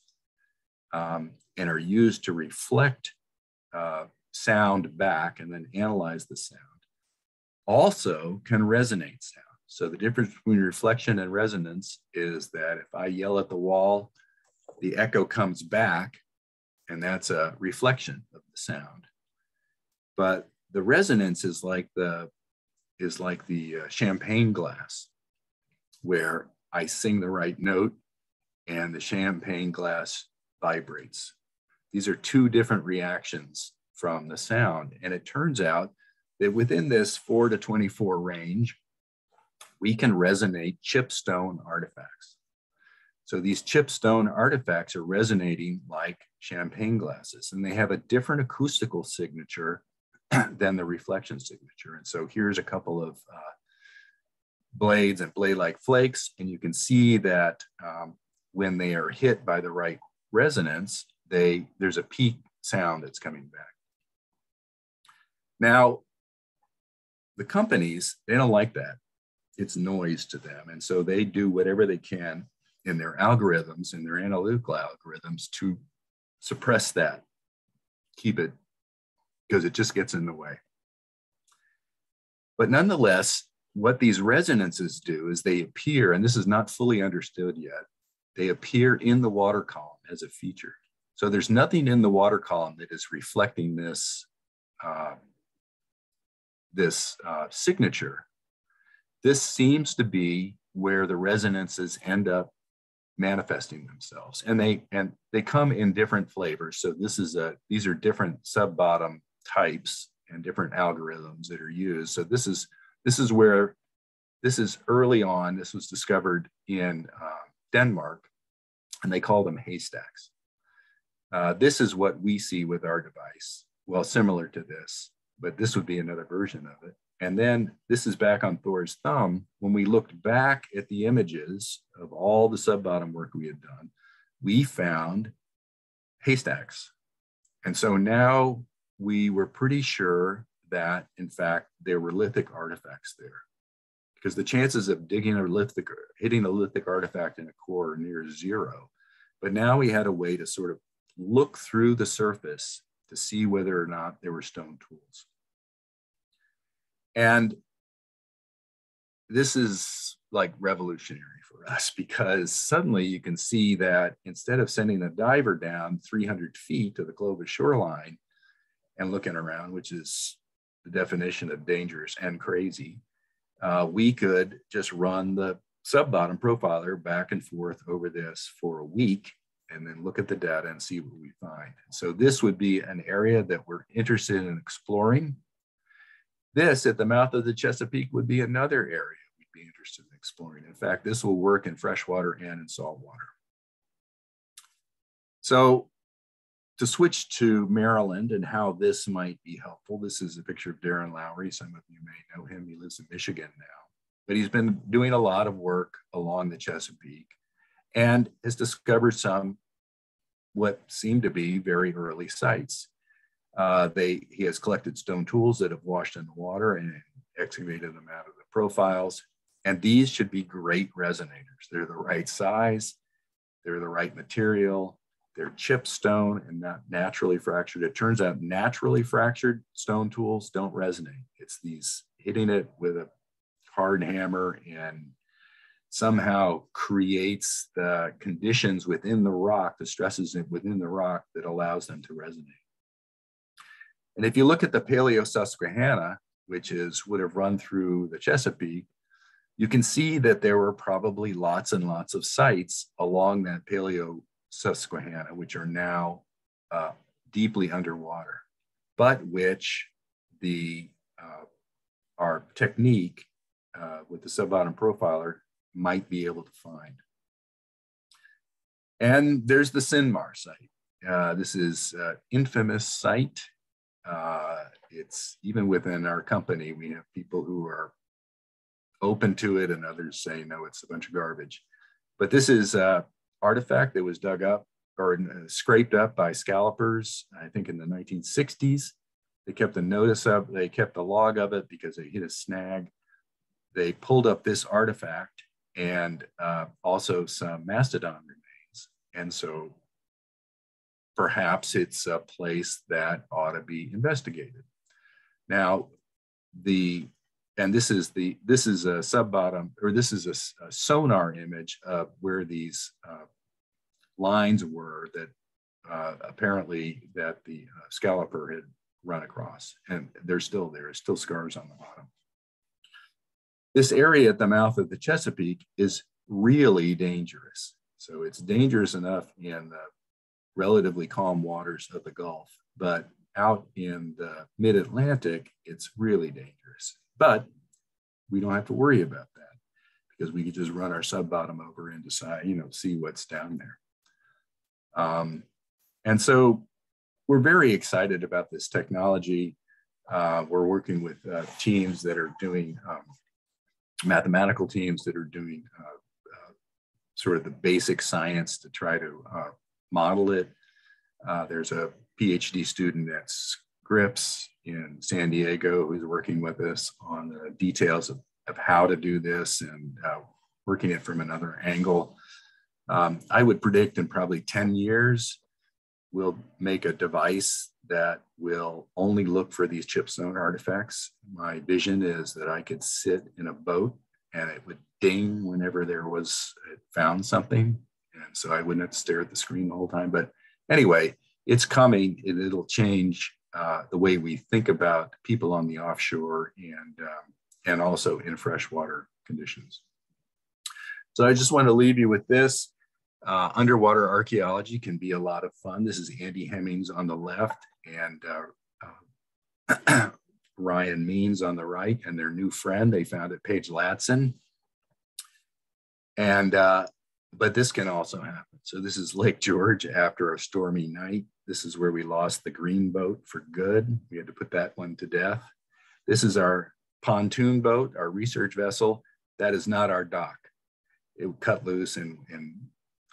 um, and are used to reflect uh, sound back and then analyze the sound, also can resonate sound. So the difference between reflection and resonance is that if I yell at the wall, the echo comes back, and that's a reflection of the sound. But the resonance is like the is like the uh, champagne glass, where I sing the right note, and the champagne glass vibrates. These are two different reactions from the sound, and it turns out that within this four to 24 range, we can resonate chipstone artifacts. So these chipstone artifacts are resonating like champagne glasses, and they have a different acoustical signature than the reflection signature. And so here's a couple of uh, blades and blade-like flakes, and you can see that um, when they are hit by the right resonance, they there's a peak sound that's coming back. Now, the companies, they don't like that it's noise to them. And so they do whatever they can in their algorithms, in their analytical algorithms to suppress that, keep it, because it just gets in the way. But nonetheless, what these resonances do is they appear, and this is not fully understood yet, they appear in the water column as a feature. So there's nothing in the water column that is reflecting this, uh, this uh, signature. This seems to be where the resonances end up manifesting themselves. And they and they come in different flavors. So this is a these are different sub bottom types and different algorithms that are used. So this is this is where this is early on. This was discovered in uh, denmark and they call them haystacks uh, this is what we see with our device well similar to this but this would be another version of it and then this is back on Thor's thumb. When we looked back at the images of all the sub-bottom work we had done, we found haystacks. And so now we were pretty sure that, in fact, there were lithic artifacts there. Because the chances of digging a lithic, hitting a lithic artifact in a core are near zero. But now we had a way to sort of look through the surface to see whether or not there were stone tools. And this is like revolutionary for us because suddenly you can see that instead of sending a diver down 300 feet to the Clovis shoreline and looking around, which is the definition of dangerous and crazy, uh, we could just run the sub-bottom profiler back and forth over this for a week and then look at the data and see what we find. So this would be an area that we're interested in exploring this at the mouth of the Chesapeake would be another area we'd be interested in exploring. In fact, this will work in freshwater and in saltwater. So to switch to Maryland and how this might be helpful, this is a picture of Darrin Lowery. Some of you may know him. He lives in Michigan now, but he's been doing a lot of work along the Chesapeake and has discovered some what seem to be very early sites. Uh, they, he has collected stone tools that have washed in the water and excavated them out of the profiles. And these should be great resonators. They're the right size, they're the right material, they're chip stone and not naturally fractured. It turns out naturally fractured stone tools don't resonate. It's these hitting it with a hard hammer and somehow creates the conditions within the rock, the stresses within the rock that allows them to resonate. And if you look at the Paleo Susquehanna, which is would have run through the Chesapeake, you can see that there were probably lots and lots of sites along that Paleo Susquehanna, which are now uh, deeply underwater, but which the uh, our technique uh, with the sub-bottom profiler might be able to find. And there's the Cinmar site. Uh, this is an infamous site. Uh, it's even within our company, we have people who are open to it and others say, no, it's a bunch of garbage. But this is an artifact that was dug up or uh, scraped up by scallopers, I think in the 1960s. They kept a notice of, they kept a log of it because they hit a snag. They pulled up this artifact and uh, also some mastodon remains. And so perhaps it's a place that ought to be investigated. Now, the and this is the this is a sub bottom or this is a, a sonar image of where these uh, lines were that uh, apparently that the uh, scalloper had run across and they're still there still scars on the bottom this area at the mouth of the chesapeake is really dangerous so it's dangerous enough in the relatively calm waters of the gulf but out in the mid-atlantic it's really dangerous but we don't have to worry about that because we could just run our sub bottom over and decide, you know, see what's down there. Um, and so we're very excited about this technology. Uh, we're working with uh, teams that are doing um, mathematical teams that are doing uh, uh sort of the basic science to try to uh, model it. There's a PhD student at Scripps in San Diego who's working with us on the details of, of how to do this and uh, working it from another angle. Um, I would predict in probably 10 years, we'll make a device that will only look for these chip stone artifacts. My vision is that I could sit in a boat and it would ding whenever there was found something. And so I wouldn't have to stare at the screen the whole time. But anyway, it's coming and it'll change uh, the way we think about people on the offshore and, um, and also in freshwater conditions. So I just want to leave you with this. Uh, underwater archaeology can be a lot of fun. This is Andy Hemmings on the left and uh, uh Ryan Means on the right and their new friend they found at Page Ladson. And, uh, but this can also happen. So this is Lake George after a stormy night. This is where we lost the green boat for good. We had to put that one to death. This is our pontoon boat, our research vessel. That is not our dock. It cut loose and, and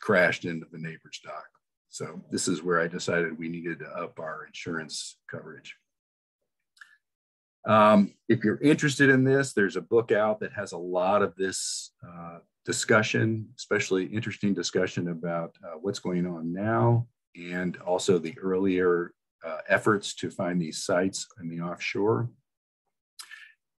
crashed into the neighbor's dock. So this is where I decided we needed to up our insurance coverage. Um, if you're interested in this, there's a book out that has a lot of this uh, discussion, especially interesting discussion about uh, what's going on now and also the earlier uh, efforts to find these sites in the offshore.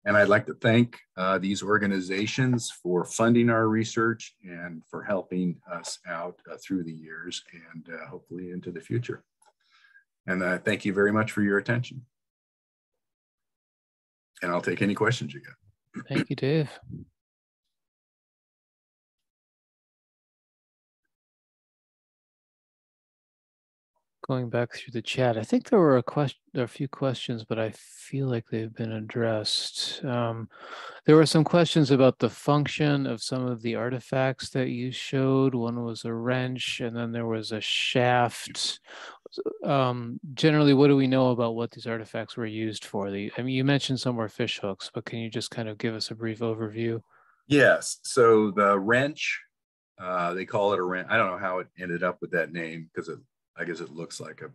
And I'd like to thank uh, these organizations for funding our research and for helping us out uh, through the years and uh, hopefully into the future. And uh, thank you very much for your attention. And I'll take any questions you got. Thank you, Dave. Going back through the chat, I think there were a question, a few questions, but I feel like they've been addressed. Um, there were some questions about the function of some of the artifacts that you showed. One was a wrench, and then there was a shaft. Um, generally, what do we know about what these artifacts were used for? The, I mean, you mentioned some were fish hooks, but can you just kind of give us a brief overview? Yes. So the wrench, uh, they call it a wrench. I don't know how it ended up with that name because it I guess it looks like a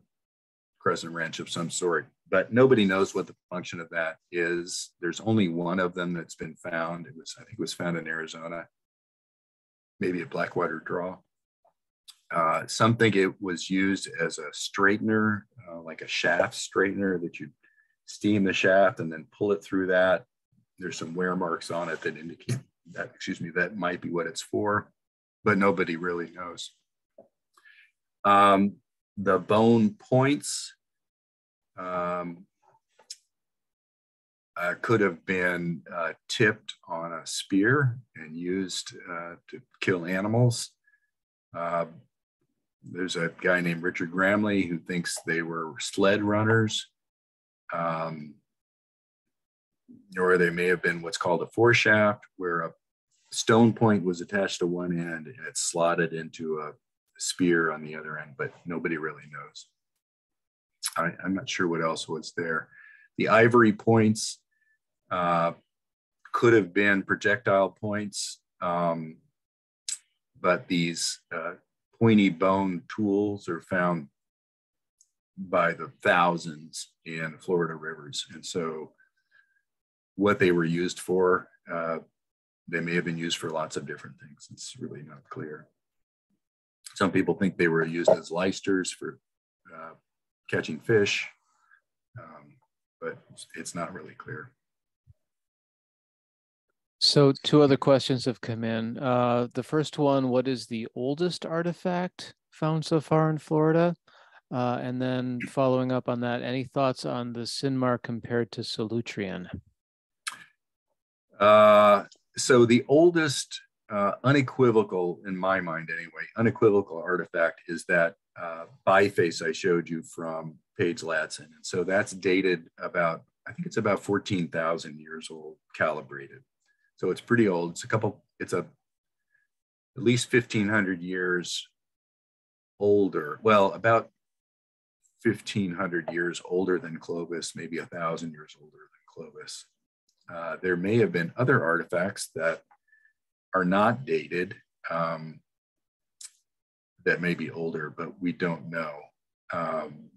crescent wrench of some sort, but nobody knows what the function of that is. There's only one of them that's been found. It was, I think it was found in Arizona, maybe at Blackwater Draw. Uh, some think it was used as a straightener, uh, like a shaft straightener that you steam the shaft and then pull it through that. There's some wear marks on it that indicate that, excuse me, that might be what it's for, but nobody really knows. Um, the bone points. Um, uh, could have been uh, tipped on a spear and used uh, to kill animals. Uh, there's a guy named Richard Gramly who thinks they were sled runners, um, or they may have been what's called a foreshaft, where a stone point was attached to one end and it's slotted into a spear on the other end, but nobody really knows. I, am not sure what else was there. The ivory points uh, could have been projectile points, um, but these uh, pointy bone tools are found by the thousands in Florida rivers. And so what they were used for, uh, they may have been used for lots of different things. It's really not clear. Some people think they were used as leisters for uh, catching fish, um, but it's not really clear. So two other questions have come in. Uh, the first one, what is the oldest artifact found so far in Florida? Uh, and then following up on that, any thoughts on the Cinmar compared to Solutrean? Uh, so the oldest uh, unequivocal, in my mind anyway, unequivocal artifact is that uh, biface I showed you from Page Ladson. And so that's dated about, I think it's about 14,000 years old, calibrated. So it's pretty old. It's a couple, it's a at least 1500 years older. Well, about 1500 years older than Clovis, maybe a thousand years older than Clovis. Uh, there may have been other artifacts that are not dated um, that may be older, but we don't know. Um,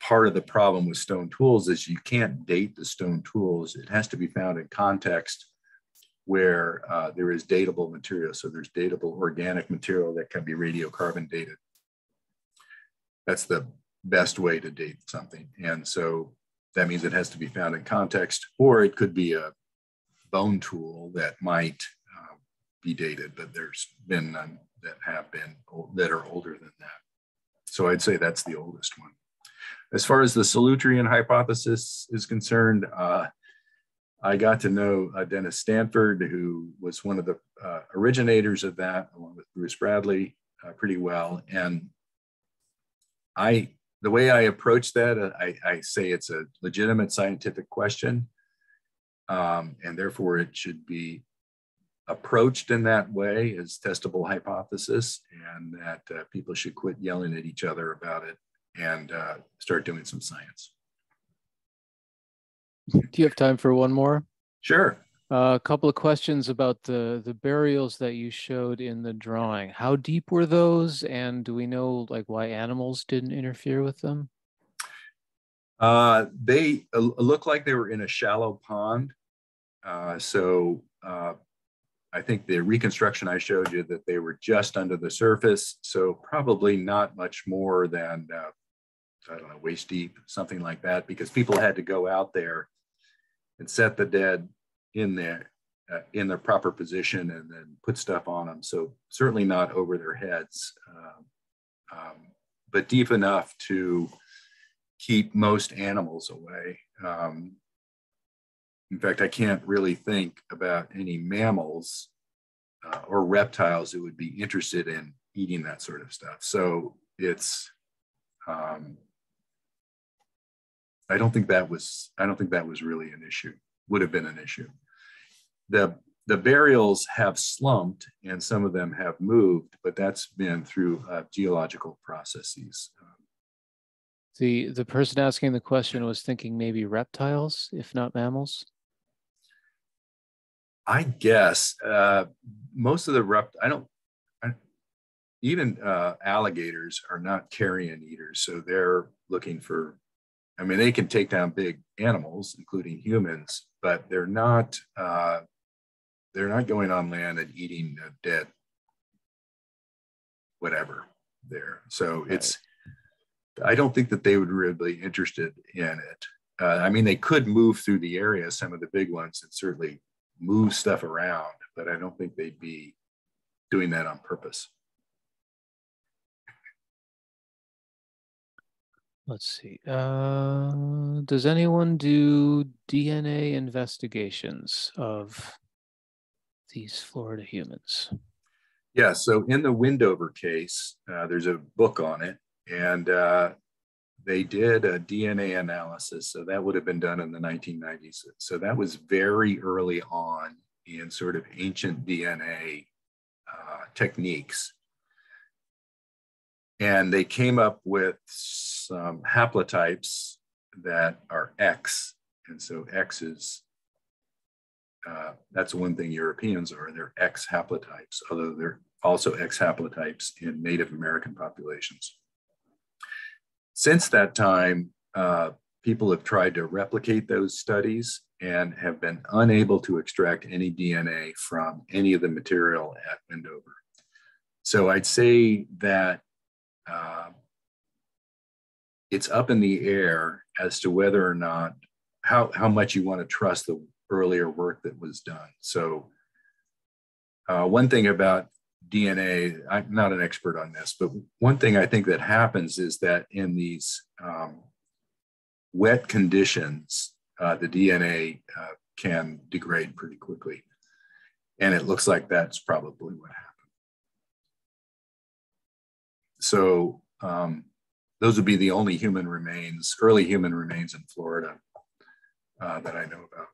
part of the problem with stone tools is you can't date the stone tools. It has to be found in context where uh, there is datable material. So there's datable organic material that can be radiocarbon dated. That's the best way to date something. And so that means it has to be found in context, or it could be a bone tool that might be dated, but there's been none that have been that are older than that. So I'd say that's the oldest one. As far as the Solutrean hypothesis is concerned, uh, I got to know uh, Dennis Stanford, who was one of the uh, originators of that, along with Bruce Bradley, uh, pretty well. And I, the way I approach that, uh, I, I, say it's a legitimate scientific question, um, and therefore it should be approached in that way as testable hypothesis, and that uh, people should quit yelling at each other about it and uh, start doing some science. Do you have time for one more? Sure. Uh, a couple of questions about the the burials that you showed in the drawing. How deep were those, and do we know like why animals didn't interfere with them? Uh, they uh, look like they were in a shallow pond. Uh, so uh, I think the reconstruction I showed you that they were just under the surface. So probably not much more than uh, I don't know, waist deep, something like that, because people had to go out there and set the dead in there uh, in their proper position and then put stuff on them. So certainly not over their heads, uh, um, but deep enough to keep most animals away. Um, in fact, I can't really think about any mammals uh, or reptiles that would be interested in eating that sort of stuff. So it's um, I don't think that was I don't think that was really an issue. Would have been an issue. The the burials have slumped and some of them have moved, but that's been through uh, geological processes. The the person asking the question was thinking maybe reptiles, if not mammals. I guess uh, most of the rep I don't I, even uh, alligators are not carrion eaters, so they're looking for I mean, they can take down big animals, including humans, but they're not uh, they're not going on land and eating dead whatever there. So right. it's I don't think that they would really be interested in it. Uh, I mean, they could move through the area, some of the big ones, and certainly move stuff around, but I don't think they'd be doing that on purpose. let's see. Uh, does anyone do DNA investigations of these Florida humans? Yeah, so in the Windover case, uh, there's a book on it, and uh, they did a DNA analysis. So that would have been done in the 1990s. So that was very early on in sort of ancient DNA uh, techniques. And they came up with some haplotypes that are X. And so X is, uh, that's one thing Europeans are, they're X haplotypes, although they're also X haplotypes in Native American populations. Since that time, uh, people have tried to replicate those studies and have been unable to extract any DNA from any of the material at Windover. So I'd say that uh, it's up in the air as to whether or not how, how much you want to trust the earlier work that was done. So uh, one thing about DNA, I'm not an expert on this, but one thing I think that happens is that in these um, wet conditions, uh, the DNA uh, can degrade pretty quickly. And it looks like that's probably what happened. So um, those would be the only human remains, early human remains in Florida uh, that I know about.